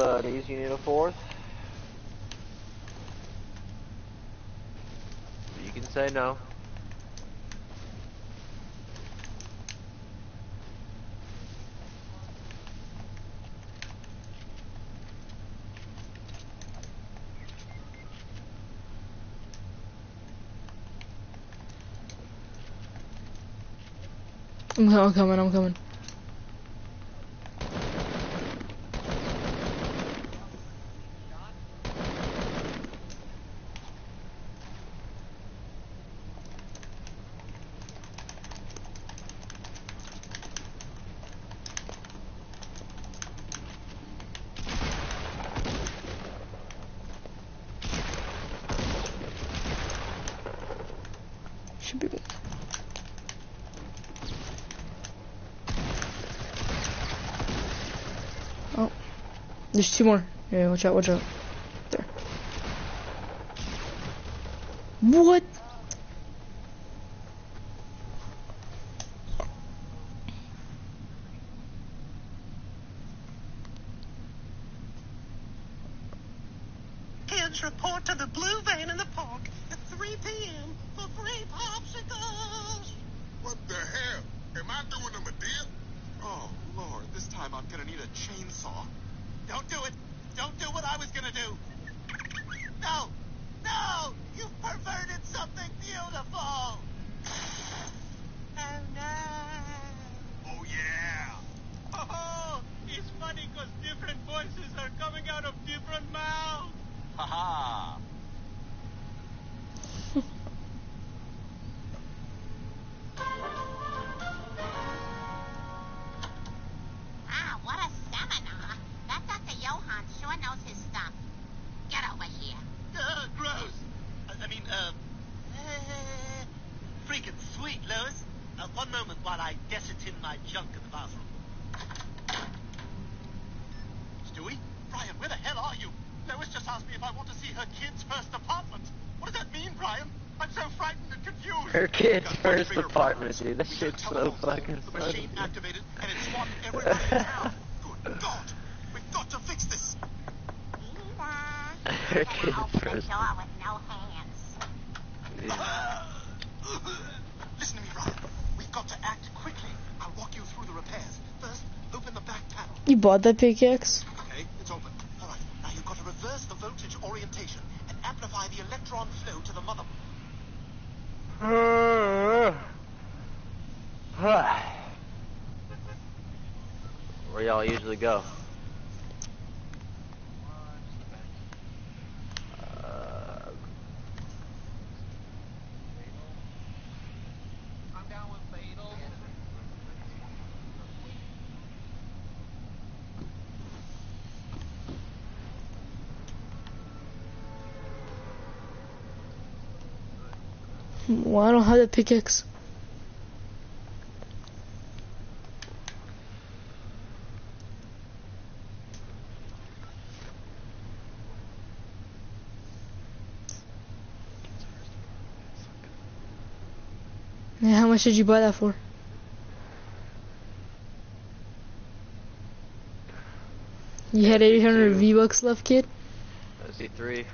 Buddies, you need a fourth? You can say no. I'm coming, I'm coming. There's two more. Yeah, watch out, watch out. There. What? Kids report to the Blue Vein in the park at 3 p.m. for free popsicles. What the hell? Am I doing them a deal? Oh, Lord, this time I'm gonna need a chainsaw. Don't do it. Don't do what I was gonna do. No, no, you've perverted something beautiful. Oh no. Oh, yeah. Oh, it's funny because different voices are coming out of different mouths. Ha ha. Kid's Got one first finger apartment, problems. dude. That We so fucking The funny. activated and it swamped everybody in town. Good God. We've got to fix this. Eva, Her you're kid's gonna open the door with no hands. Listen to me, Brian. We've got to act quickly. I'll walk you through the repairs. First, open the back panel. You bought that pickaxe? Okay, it's open. All right, now you've got to reverse the voltage orientation and amplify the electron flow to the mother. Where y'all usually go? Well, I don't have the pickaxe. How much did you buy that for? You had 800 V-Bucks left, kid? I see three.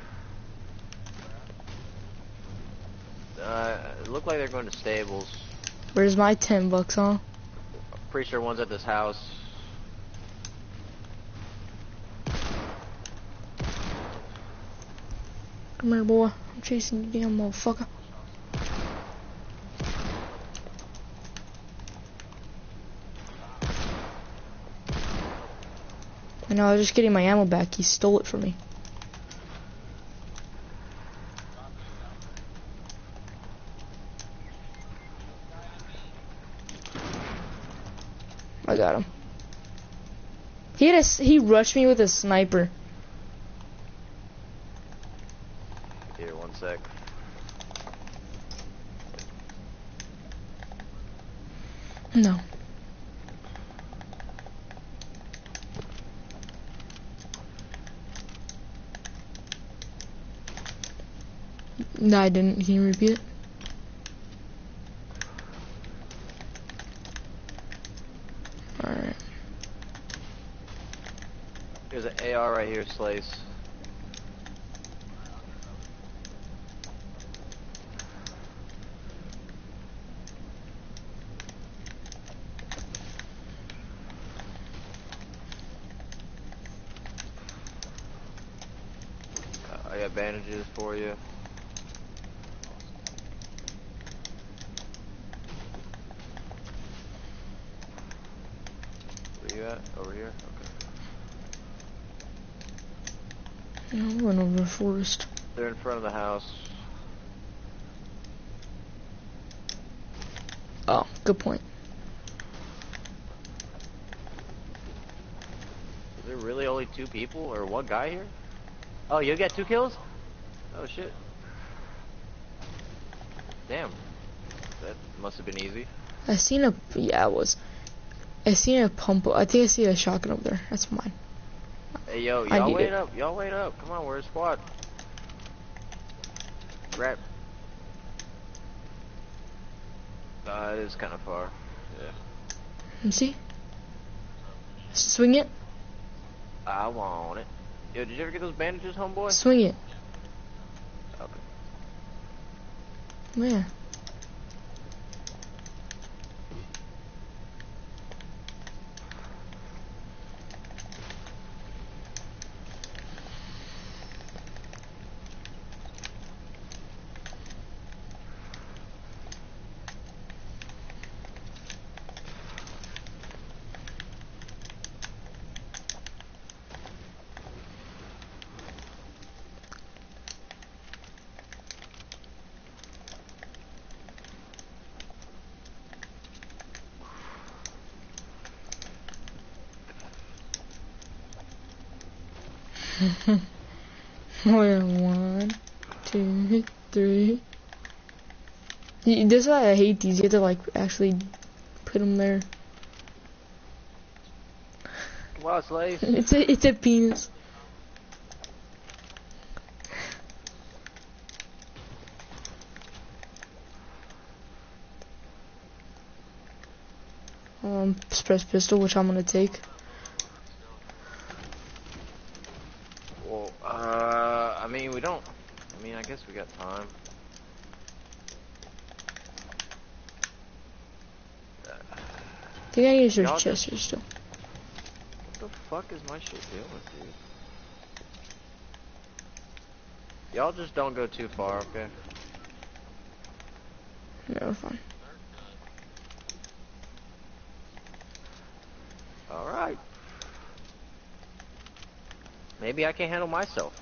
Uh, it looked like they're going to stables. Where's my 10 bucks, huh? Pretty sure one's at this house. Come here, boy. I'm chasing you, damn motherfucker. I know, I was just getting my ammo back. He stole it from me. I got him. He had a s he rushed me with a sniper. Here, one sec. No. No, I didn't. Can you repeat it? Alright. There's an AR right here, Slace. Uh, I got bandages for you at? Over here? Okay. I went over the forest. They're in front of the house. Oh, good point. Is there really only two people or one guy here? Oh, you got two kills? Oh shit. Damn. That must have been easy. I seen a yeah, it was. I seen a pump. I think I see a shotgun over there. That's mine. Hey yo, I y'all wait it. up, y'all wait up. Come on, we're a squad. Grab. Uh, it is kind of far. Yeah. You see? Swing it. I want it. Yo, did you ever get those bandages, homeboy? Swing it. Okay. Man. One, two, three. This is why I hate these. You have to like actually put them there. Wow, slave. It's a it's a penis. Um, express pistol, which I'm gonna take. Well, uh, I mean, we don't. I mean, I guess we got time. I think I need to search Y'all chest just- still. What the fuck is my shit doing, dude? Y'all just don't go too far, okay? No, fine. Alright. Maybe I can handle myself.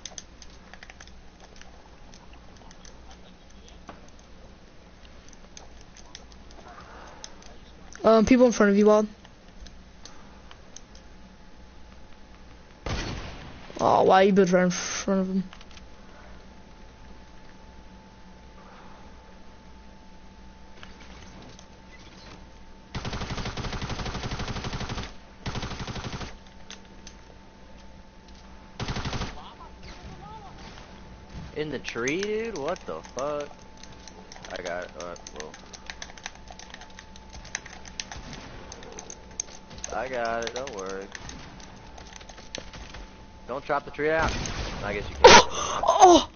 Um, people in front of you, Wild. Oh, why you built right in front of him? In the tree, dude? What the fuck? I got. Uh, well. I got it, don't worry. Don't chop the tree out. I guess you can. Oh!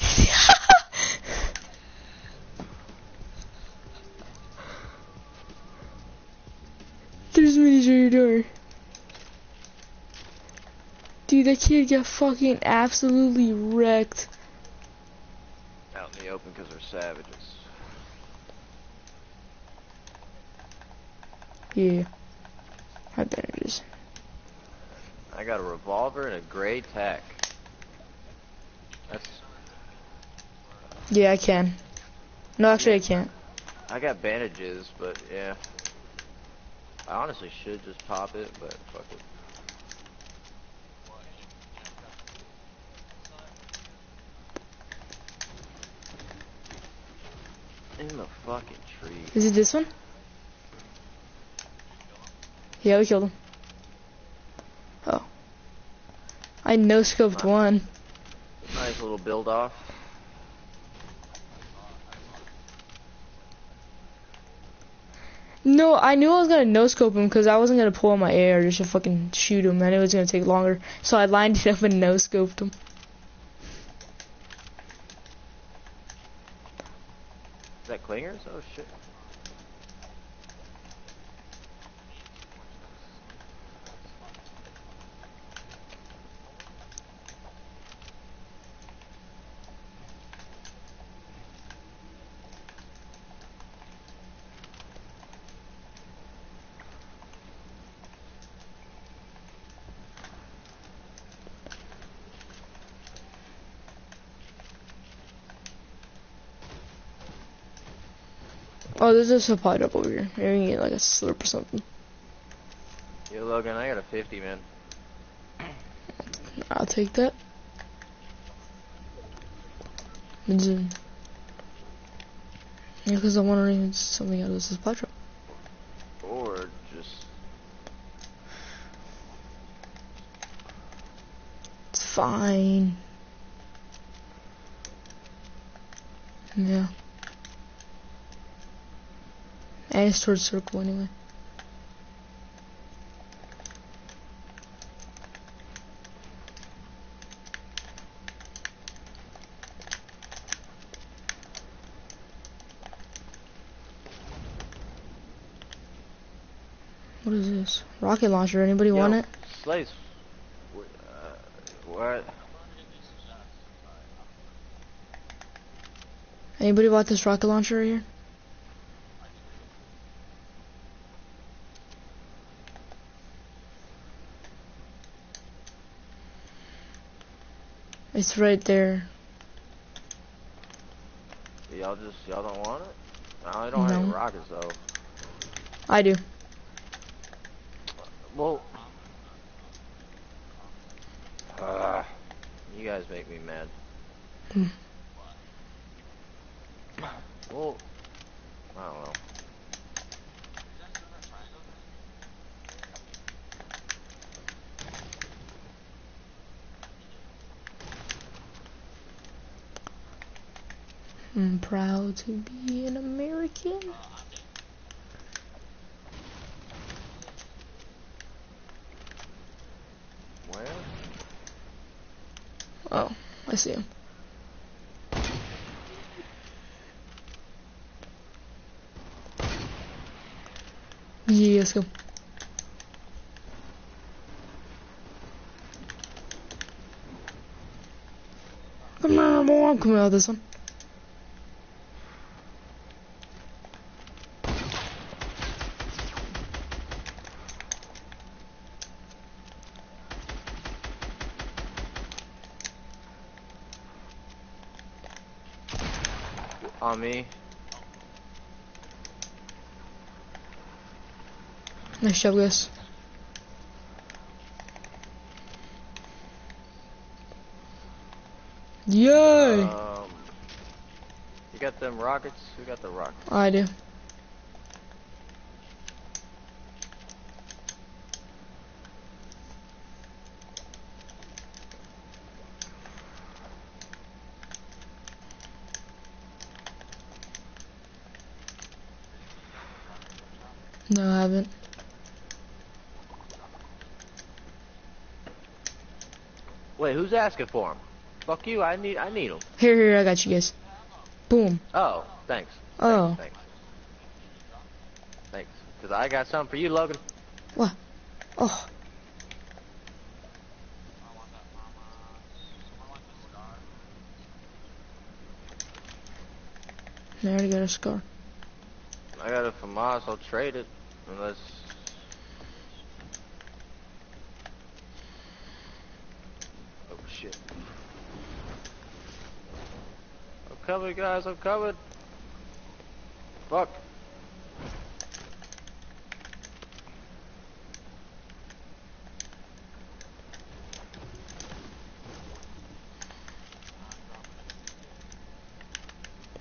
There's minis at your door. Dude, that kid got fucking absolutely wrecked. out in the open because they're savages. Yeah. I bet it is. I got a revolver and a gray tack. That's. Yeah, I can. No, actually, I can't. I got bandages, but yeah. I honestly should just pop it, but fuck it. In the fucking tree. Is it this one? Yeah, we killed him. Oh. I no scoped one. Nice little build off. No, I knew I was gonna no scope him because I wasn't gonna pull on my air just to fucking shoot him. I knew it was gonna take longer, so I lined it up and no scoped him. Is that clingers? Oh shit. Oh, there's a supply drop over here. Maybe we can get like a slurp or something. Yo, Logan, I got a 50, man. I'll take that. Yeah, because I'm wondering if something out of this supply drop. Or just It's fine. Yeah. It's towards circle anyway. What is this? Rocket launcher. Anybody want it? Wh- Uh, what? Anybody bought this rocket launcher right here? It's right there. Y'all just y'all don't want it? I don't have any rockets though. I do. Well, uh, you guys make me mad. Hmm. Well, I don't know. I'm proud to be an American. Where? Oh, I see him. Yeah, let's go. Come here, boy. I'm coming out this one. On me. Nice job, guys. Yay! Um, you got them rockets? Who got the rockets? I do. No, I haven't. Wait, who's asking for them? Fuck you. I need I need them. Here, here, I got you guys. Boom. Oh, thanks. Oh, Thanks. Thanks. Cause I got something for you, Logan. What? Oh. I already got a scar. I got it from Moss. I'll trade it. Unless. Oh shit. I'm coming, guys. I'm coming. Fuck.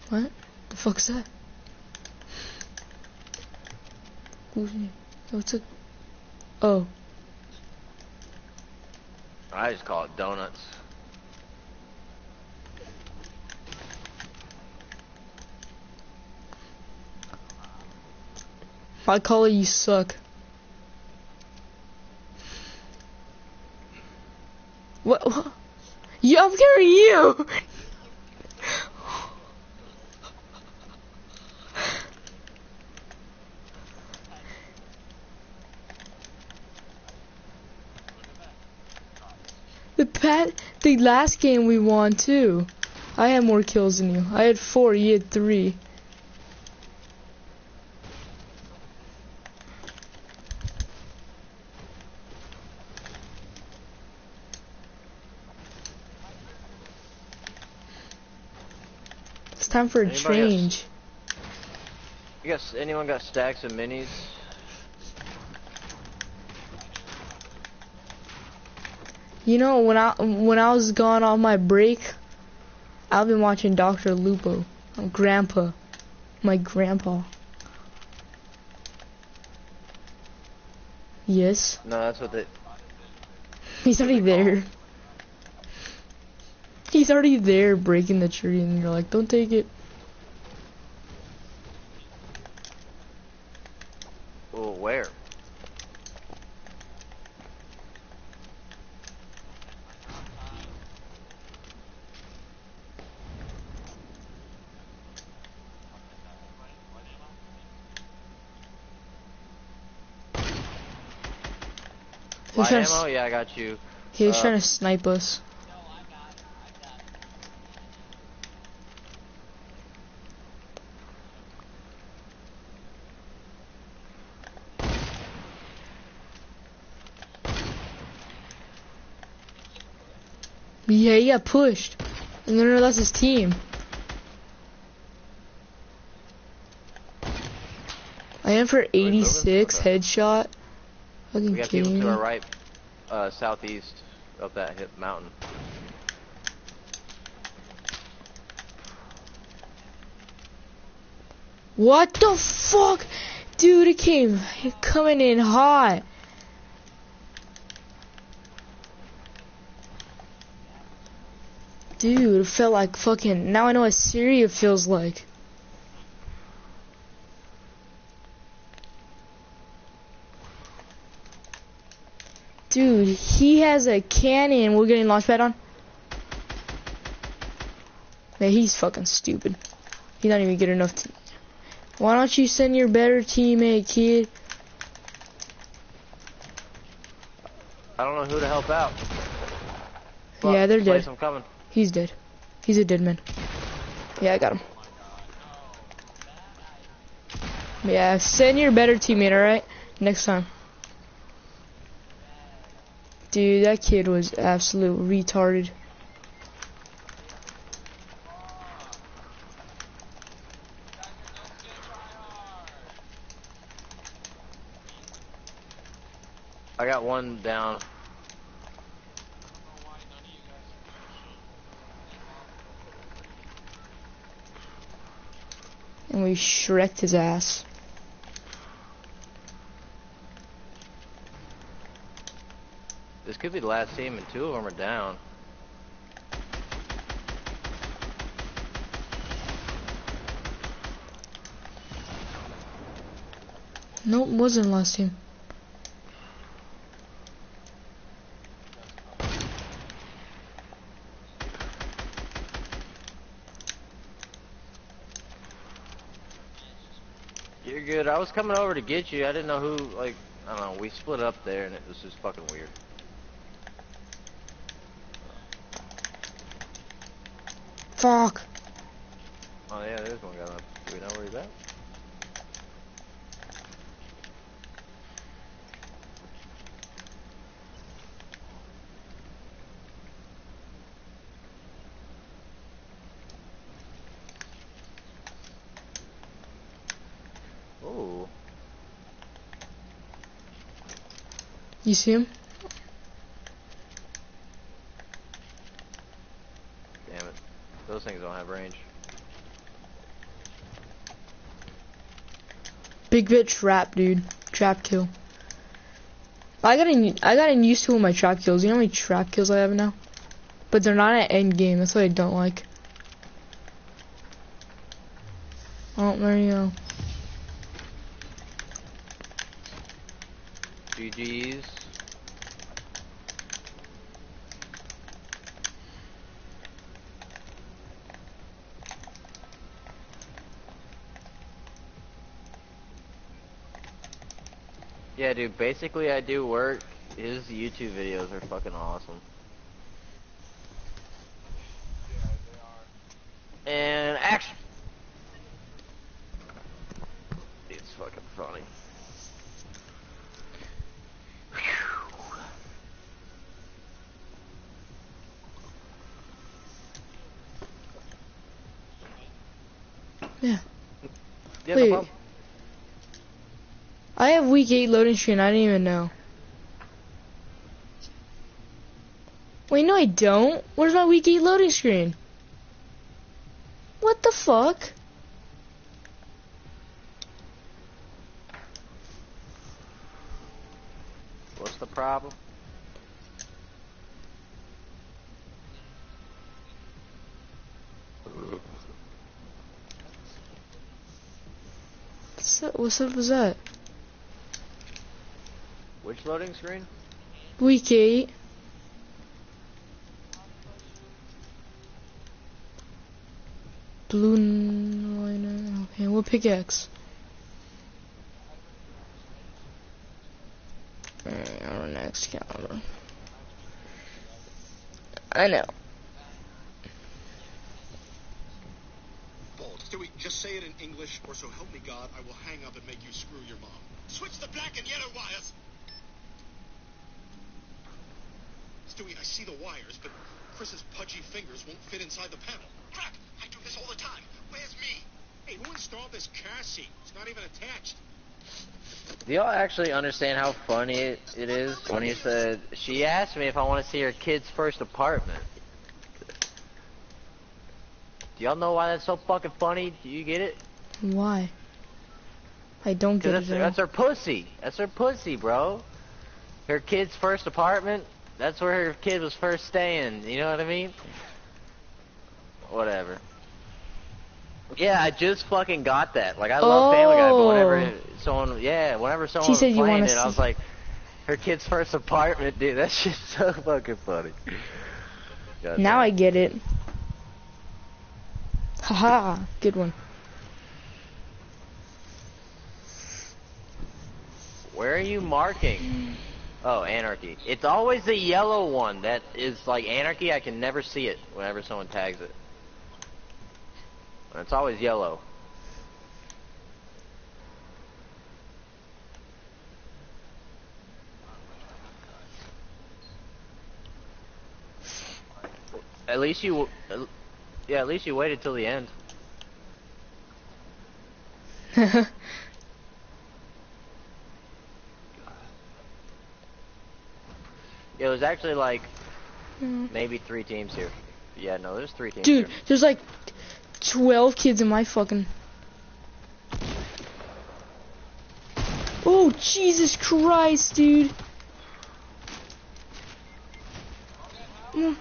What? The fuck's that? Who's he? Oh, What's it? Oh, I just call it donuts. I call it you suck. What? what? You, I'm carrying you. The pat, the last game we won too. I had more kills than you. I had four, you had three. Time for a Anybody else? change. You guys, anyone got stacks of minis? You know, when I when I was gone on my break, I've been watching Doctor Lupo. Grandpa, my grandpa. Yes, No, that's what they. he's already there. He's already there breaking the tree, and you're like, "Don't take it." Oh, where? Light ammo? Yeah, I got you. he was uh, trying to snipe us. Yeah, he got pushed. And then that's his team. I am for 86 Okay. headshot. Fucking We got people to our right, uh, southeast of that hip mountain. What the fuck? Dude, it came coming in hot. Dude, it felt like fucking. Now I know what Syria feels like. Dude, he has a cannon. We're getting launch pad on. Man, he's fucking stupid. He's not even good enough to. Why don't you send your better teammate, kid? I don't know who to help out. Yeah, they're dead. I'm coming. He's dead. He's a dead man. Yeah, I got him. Yeah, send your better teammate, alright? Next time. Dude, that kid was absolute retarded. I got one down. And we shreked his ass. This could be the last team, and two of them are down. Nope, wasn't last team. You're good. I was coming over to get you. I didn't know who, like, I don't know. We split up there, and it was just fucking weird. Fuck. Oh yeah, there's one guy left. Do we know where he's at? Oh, You see him? damn it. Those things don't have range. Big bit trap, dude. Trap kill. I got in, I got in used to my trap kills. You know how many trap kills I have now? But they're not at end game. That's what I don't like. Oh, there you go. GG's. Yeah, dude, basically I do work. His YouTube videos are fucking awesome. And action! It's fucking funny. Whew. Yeah. Yeah, Wait. no problem. I have week 8 loading screen, I didn't even know. Wait, no I don't. Where's my week 8 loading screen? What the fuck? What's the problem? What's up, what's up with that? Which loading screen? Week 8. Blue liner. Okay, what pickaxe? Alright, our next calendar. I know. Bald. Stewie, just say it in English, or so help me God, I will hang up and make you screw your mom. Switch the black and yellow wires! Stewie, I see the wires, but Chris's pudgy fingers won't fit inside the panel. Crap! I do this all the time. Where's me? Hey, who installed this car seat? It's not even attached. Do y'all actually understand how funny it, is when he said, she asked me if I want to see her kid's first apartment. Do y'all know why that's so fucking funny? Do you get it? Why? I don't get that's, it. at that's her pussy. That's her pussy, bro. Her kid's first apartment. That's where her kid was first staying. You know what I mean? Whatever. Yeah, I just fucking got that. Like I love Family Guy, but whenever Oh. someone, yeah, whenever someone She was said you playing wanna it, I was see- like, her kid's first apartment, dude. That shit's so fucking funny. God Now I get it. Haha, good one. Where are you marking? Oh, anarchy. It's always the yellow one that is like anarchy. I can never see it whenever someone tags it. It's always yellow. At least you, yeah, at least you waited till the end. It was actually like maybe three teams here. Yeah, no, there's three teams Dude, here. there's like 12 kids in my fucking. Oh, Jesus Christ, dude. Mm.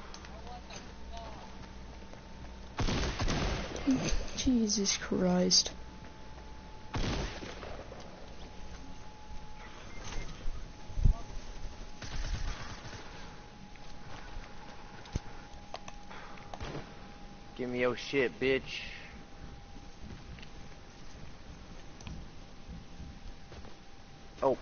Jesus Christ. Give me your shit, bitch. Oh.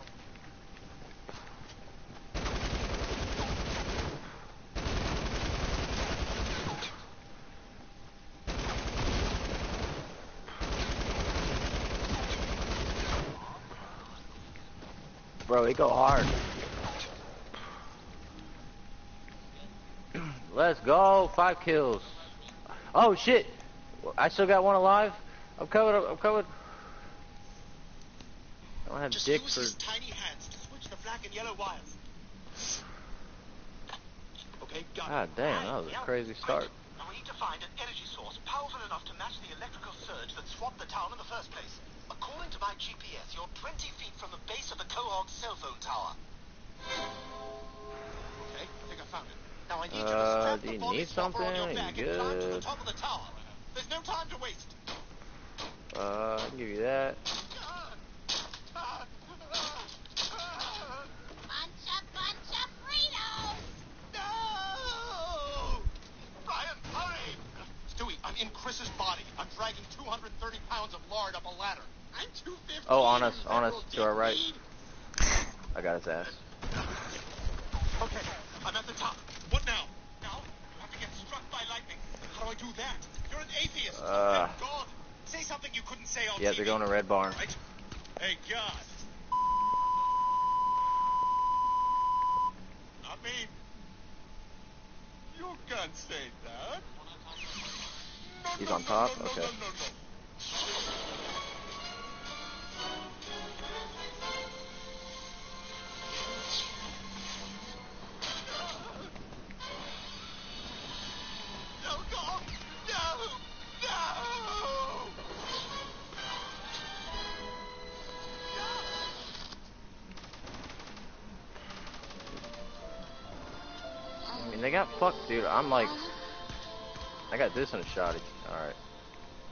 Bro, they go hard. Let's go. Five kills. Oh shit! I still got one alive. I'm covered. I'm covered. I don't have Just dick use for. his tiny hands to switch the black and yellow wires. Okay, got God it. damn, that was a crazy start. Now we need to find an energy source powerful enough to match the electrical surge that swamped the town in the first place. According to my GPS, you're 20 feet from the base of the Quahog cell phone tower. Okay, I think I found it. Now I need you to uh, do you need something your back good. to the top of the tower. There's no time to waste. Uh, I can give you that. Bunch of, bunch of Fritos! No! Brian, hurry! Stewie, I'm in Chris's body. I'm dragging 230 pounds of lard up a ladder. I'm 250. Oh, on us, on us, to our right. I got his ass. Okay, I'm at the top. I do that? You're an atheist. Uh. God. Say something you couldn't say on Yeah, TV. they're going to Red Barn. Right? Hey, God. Not me. You can't say that. He's on no, top? No, no, Okay. Mean, they got fucked, dude. I'm like, I got this in a shot. Alright.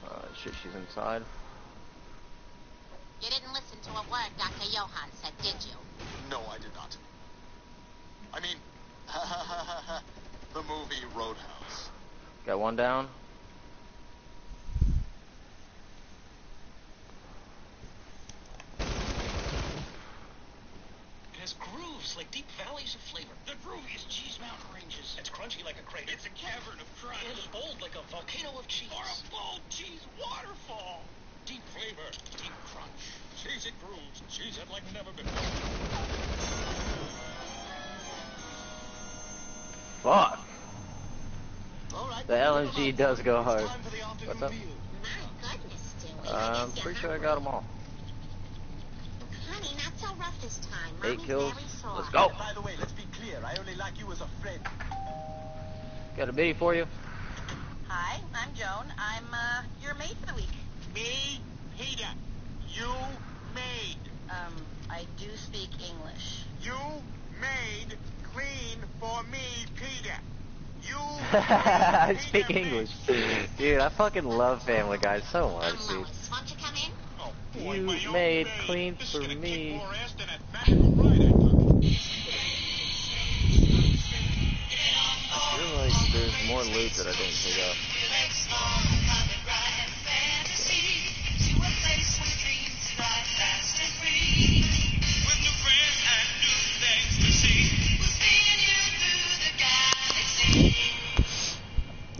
Uh, shit, she's inside. You didn't listen to a word Dr. Johann said, did you? No, I did not. I mean, the movie Roadhouse. Got one down. It has grooves like deep valleys of flavor. The grooviest cheese mountain ranges. It's crunchy like a crater. It's a cavern of crunch. And bold like a volcano of cheese. Or a bold cheese waterfall. Deep flavor, deep crunch. Cheez-It grooves. Cheez-It like never before. Fuck. All right. The LMG does go hard. Time for the afternoon What's up? goodness, Uh, I I'm pretty sure I got them all. Honey, not so rough this time. Eight Mommy's kills. very sore. Let's go. By the way, let's be clear. I only like you as a friend. Got a biddy for you. Hi, I'm Joan. I'm uh, your maid for the week. Me, Peter. You made. Um, I do speak English. You made clean for me, Peter. You. I speak Peter English. Dude, I fucking love Family Guy so much, dude. Lois. Won't you come in? Oh, You made maid. clean This for me. loot that I didn't pick up.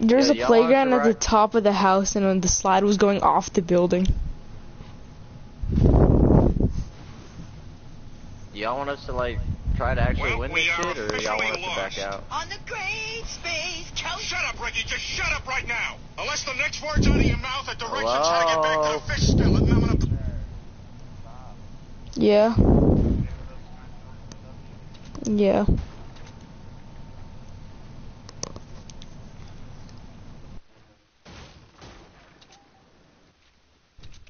There's Yeah, a playground at the top of the house, and the slide was going off the building. Y'all want us to like try to actually Well, win we this are shit, or y'all want us officially to back lost. out? On the Great Space Coast. Shut up, Ricky. Just shut up right now. Unless the next word's out of your mouth, it directions Hello? how to get back to the fish skillet, and I'm gonna... Yeah. Yeah.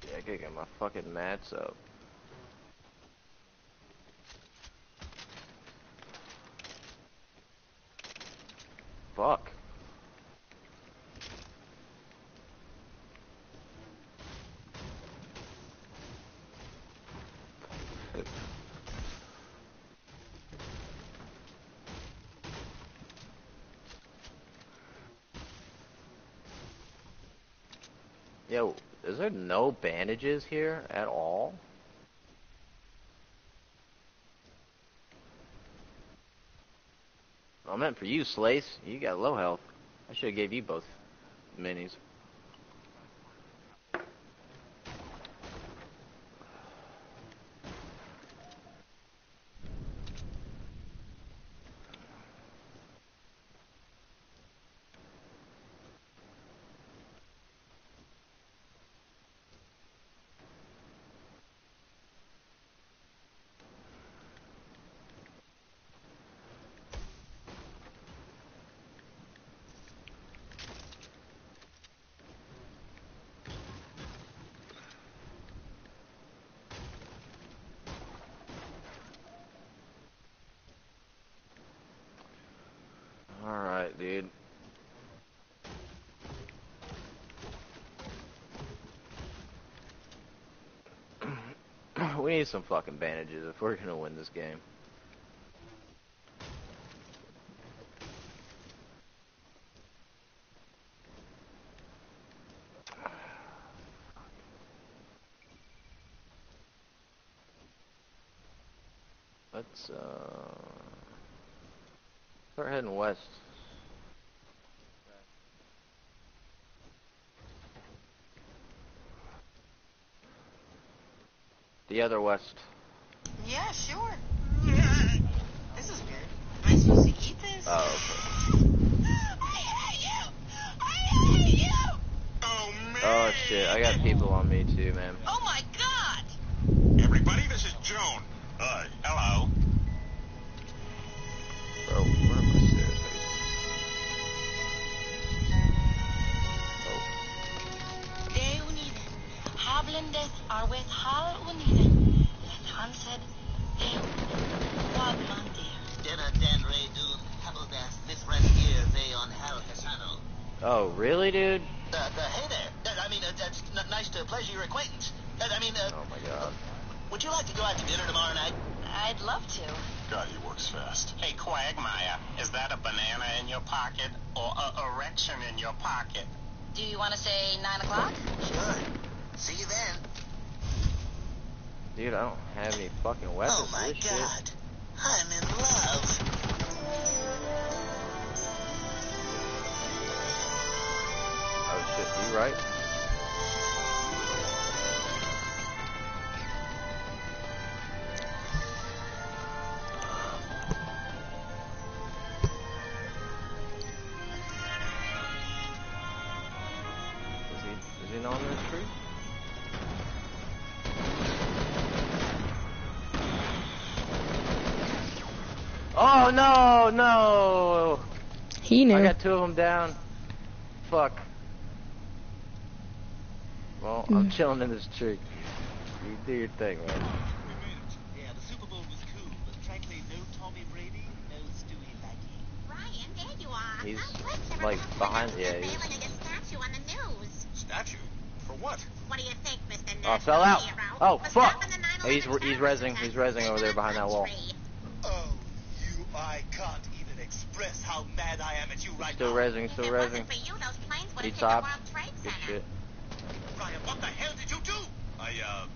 Yeah, I gotta get my fucking mats up. Fuck. Yo, is there no bandages here at all? I meant for you, Slace. You got low health. I should have gave you both minis. need some fucking bandages if we're gonna win this game. Let's uh, start heading west. The other west. Yeah, sure. This is weird. Am I supposed to eat this? Oh, okay. I hate you! I hate you! Oh, man. Oh shit, I got people on me too, man. Oh my god! Everybody, this is Joan. Uh, hello. Bro, where are my stairs? Oh, De uniden. Hablendes are with Hal uniden. Les Hansed de Wagmandir. Denna den re du habeldas mis resgier they on hal Hasano. oh really, dude? Uh, uh, hey there. Uh, I mean, uh, that's n- nice to pleasure your acquaintance. Uh, I mean, uh, Oh my god. would you like to go out to dinner tomorrow night? I'd love to. God, he works fast. Hey, Quagmire, is that a banana in your pocket or a erection in your pocket? Do you want to say 9 o'clock? Sure. See you then. Dude, I don't have any fucking weapons oh my this shit. god. I'm in love. Oh shit, you right? No, no! He knew. I got two of them down. Fuck. Well, I'm Mm. chilling in this tree. You do your thing, man. We made it. Yeah, the Super Bowl was cool, but frankly, no Tommy Brady, no Stewie Lackey. Brian, there you are. He's, How quick like, behind- putting yeah, he's- a statue on the news. Statue? For what? What do you think, Mr. Oh, fell out. Hero? Oh, fuck. stopping he's- 9/11 he's terrorist rezzing- he's attack rezzing over there behind that wall. country. Oh, you, I can't even express how mad I am at you right Still now. rezzing, still if it rezzing. wasn't for you, those planes would He have hit the. World Trade Good Center. shit. Brian, what the hell did you do? I, uh,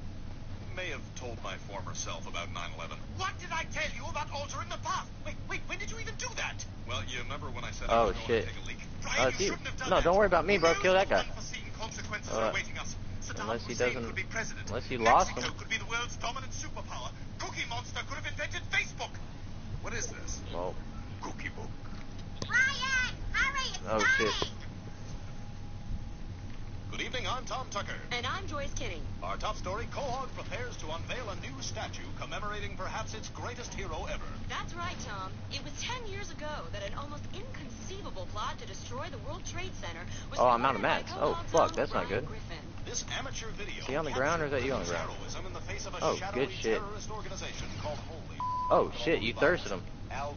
may have told my former self about 9-11. What did I tell you about altering the path? Wait, wait, when did you even do that? Well, you remember when I said I Oh, was going to take a leak? Brian, Oh, you it's you. shouldn't have done No, that. don't worry about me, bro. Kill that guy. Unforeseen consequences Uh, are awaiting us. Unless he Hussein doesn't- could be president. unless he lost Mexico him. could be the world's dominant superpower. Cookie Monster could have invented Facebook. What is this? Well, Cookie book. Brian, hurry, it's Oh, shit. Good evening, I'm Tom Tucker. And I'm Joyce Kinney. Our top story, Quahog prepares to unveil a new statue commemorating perhaps its greatest hero ever. That's right, Tom. It was 10 years ago that an almost inconceivable plot to destroy the World Trade Center was Oh, I'm out of reported mats. Oh, fuck, own that's not good. Griffin. This amateur video Is he on the ground or is that you on the ground? in the face of a Oh, good shit. organization called Holy. oh shit, you thirsted him. Al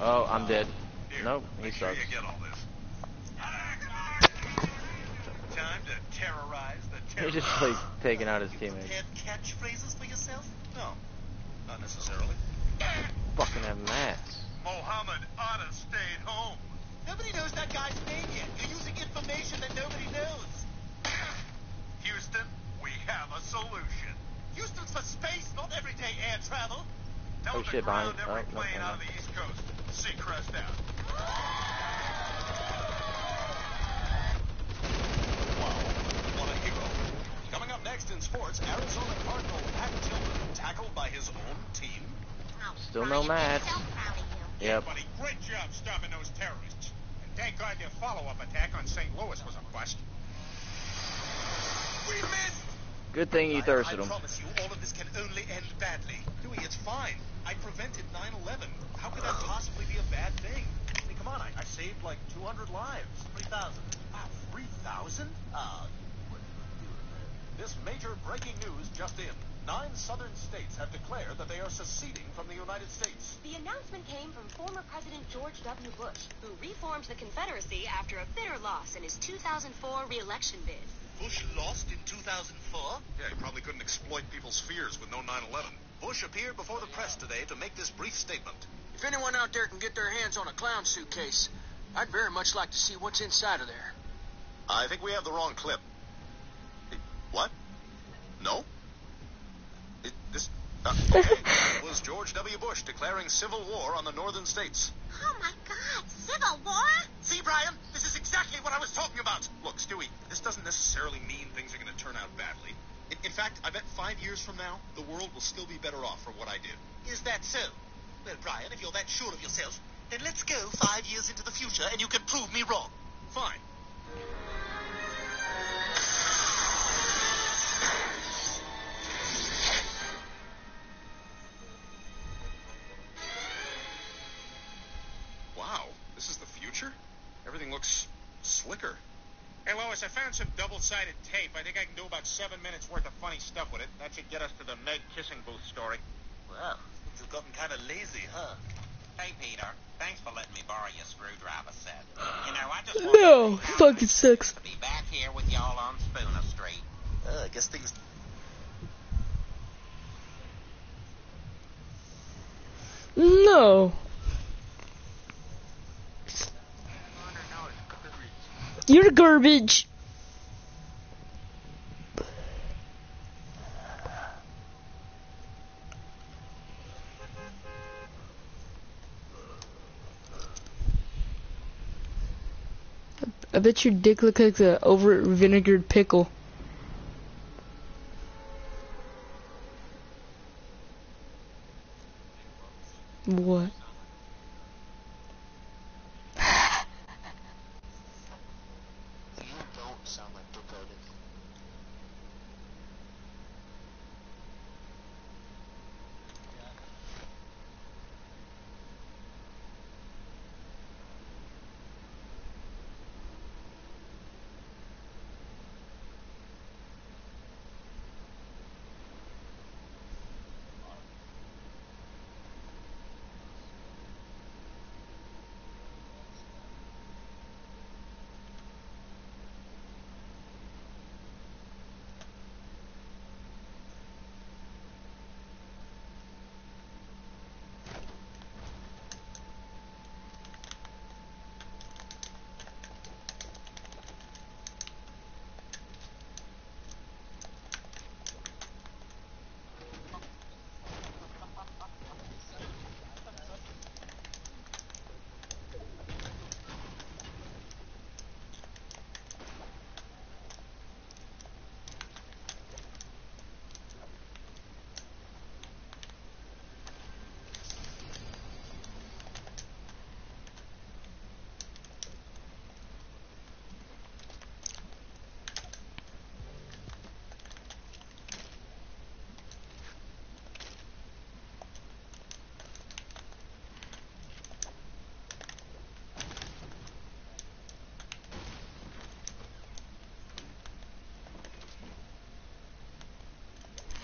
Oh, I'm dead. Here, Nope, he make sure sucks. you get all this. Time to terrorize the He's just terrorists. like taking out his teammates. Prepared catchphrases for yourself? No, not necessarily. Fucking have mats. Mohammed Atta stay home. Nobody knows that guy's name yet. You're using information that nobody knows. Houston, we have a solution. Houston's for space, not everyday air travel. Oh, shit, behind- oh, no, plane no, out of no. the East Coast. Seacrest out. Wow, what a hero. Coming up next in sports, Arizona Cardinal Pat Tillman tackled by his own team. Still no match. I'm so proud of you. Yep. Buddy, great job stopping those terrorists. And thank God their follow-up attack on St. Louis was a bust. We missed! Good thing you I- thirsted I, him. promise you, all of this can only end badly. Stewie, it's fine. I prevented 9/11. How could that possibly be a bad thing? I mean, come on, I, I saved like 200 lives. 3,000. Ah, 3,000? Ah, This major breaking news just in. Nine southern states have declared that they are seceding from the United States. The announcement came from former President George W. Bush, who reformed the Confederacy after a bitter loss in his 2004 re-election bid. Bush lost in 2004? Yeah, he probably couldn't exploit people's fears with no 9/11. Bush appeared before the press today to make this brief statement. If anyone out there can get their hands on a clown suitcase, I'd very much like to see what's inside of there. I think we have the wrong clip. What? No? It, this uh, was George W. Bush declaring civil war on the northern states. Oh my god, civil war? See, Brian, this is exactly what I was talking about. Look, Stewie, this doesn't necessarily mean things are going to turn out badly. In, in fact, I bet five years from now, the world will still be better off for what I did. Is that so? Well, Brian, if you're that sure of yourself, then let's go five years into the future and you can prove me wrong. Fine. Hey, I found some double-sided tape. I think I can do about seven minutes worth of funny stuff with it. That should get us to the Meg kissing booth story. Well, things have gotten kind of lazy, huh? Hey, Peter. Thanks for letting me borrow your screwdriver set. You know, I just No, to see how fucking it sucks. to be back here with y'all on Spooner Street. Uh, I guess things... No. You're garbage. I bet your dick looks like a over vinegared pickle.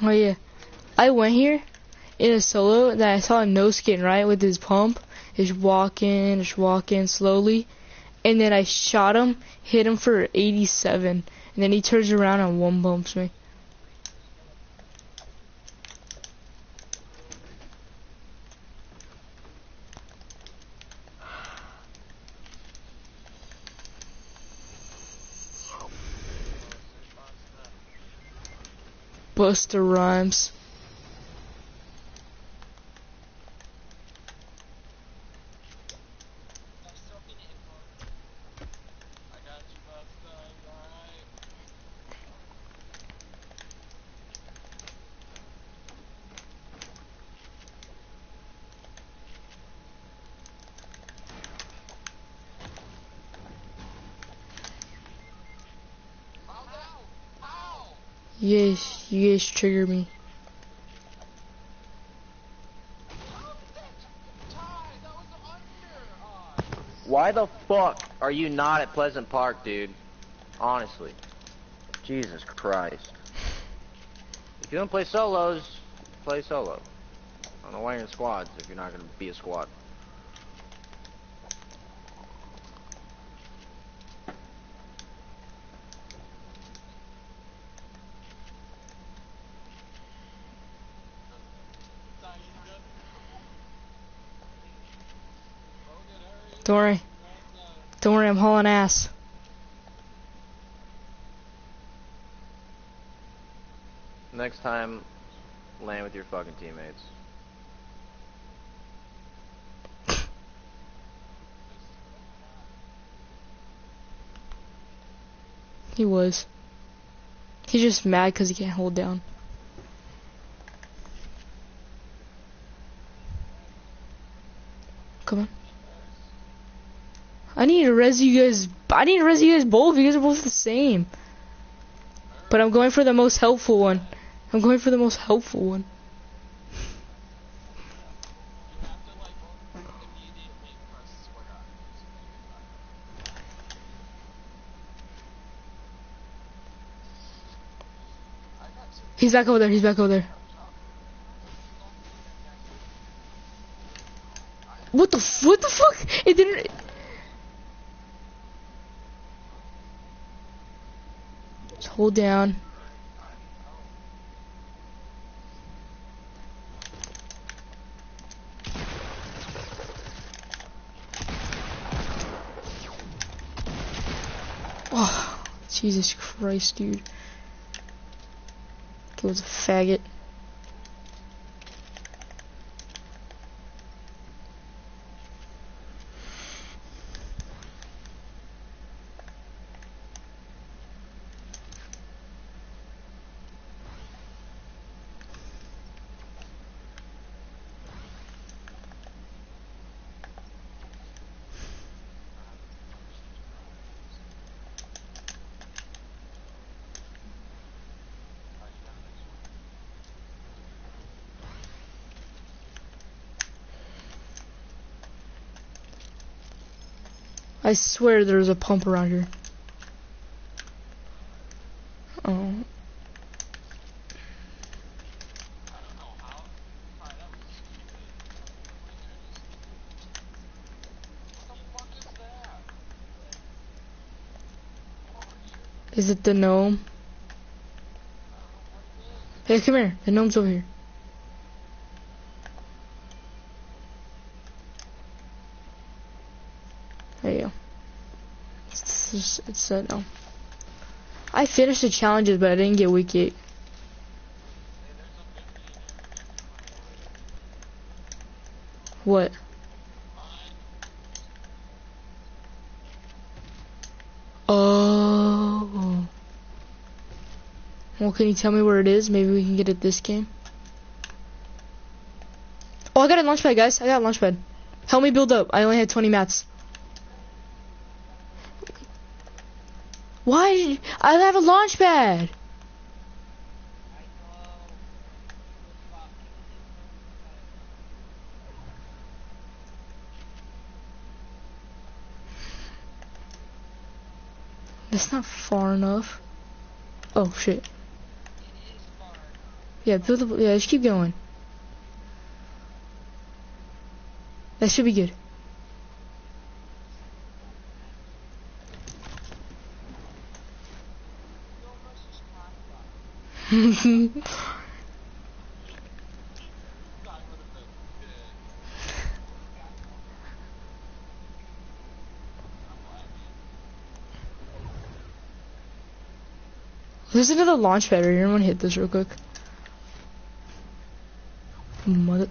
Oh yeah. I went here in a solo that I saw no skin, right, with his pump. Just walking, just walking slowly. And then I shot him, hit him for 87. And then he turns around and one bumps me. Busta Rhymes. You guys trigger me. Why the fuck are you not at Pleasant Park, dude? Honestly. Jesus Christ. If you don't play solos, play solo. I don't know why you're in squads if you're not gonna be a squad. Don't worry. Don't worry, I'm hauling ass. Next time, land with your fucking teammates. He was. He's just mad because he can't hold down. Come on. I need to res you guys. I need to res you guys both. You guys are both the same. But I'm going for the most helpful one. I'm going for the most helpful one. He's back over there. He's back over there. What the what the fuck? It didn't. Hold down. Oh, Jesus Christ, dude. He was a faggot. I swear there's a pump around here. Oh. Is it the gnome? Hey, come here. The gnome's over here. There you go. It's uh, no. I finished the challenges, but I didn't get week eight. What? Oh. Well, can you tell me where it is? Maybe we can get it this game. Oh, I got a launch pad, guys. I got a launch pad. Help me build up. I only had 20 mats. Why? I have a launch pad. That's not far enough. Oh shit. Yeah, build the, yeah, just keep going. That should be good. There's another launch pad right gonna hit this real quick. Mother.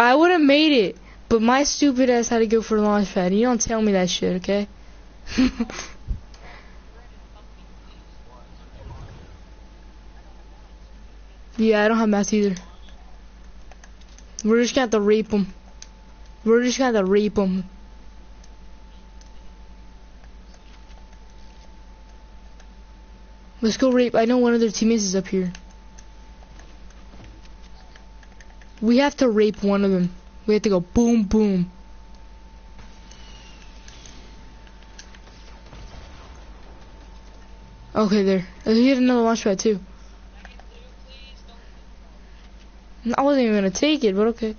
I would have made it, but my stupid ass had to go for the launch pad. You don't tell me that shit, okay? yeah, I don't have math either. We're just gonna have to rape them. We're just gonna have to rape them. Let's go rape. I know one of their teammates is up here. We have to rape one of them. We have to go boom, boom. Okay, there. Uh, He had another launch pad too. I wasn't even gonna take it, but okay.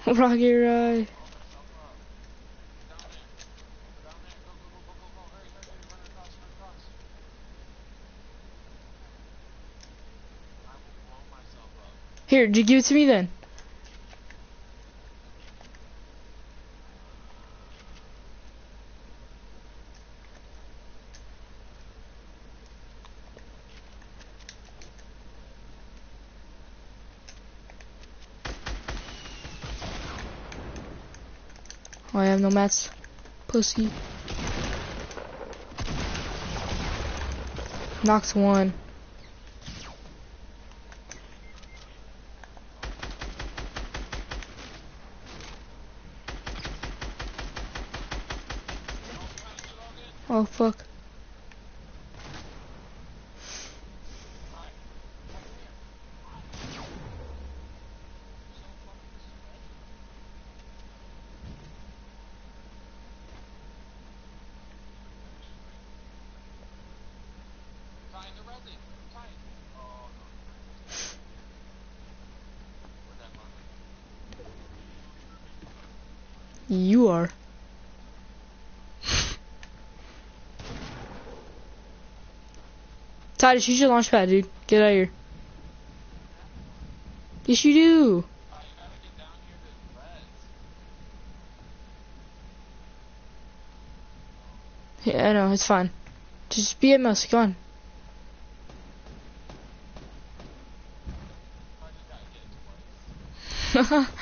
Rocket ride. Here, j- give it to me then. I have no mats. Pussy. Knocks one. Oh fuck. Titus, use your launch pad, dude. Get out of here. Yes, you do. Yeah, I know, it's fine. Just be a mouse, go on. Haha.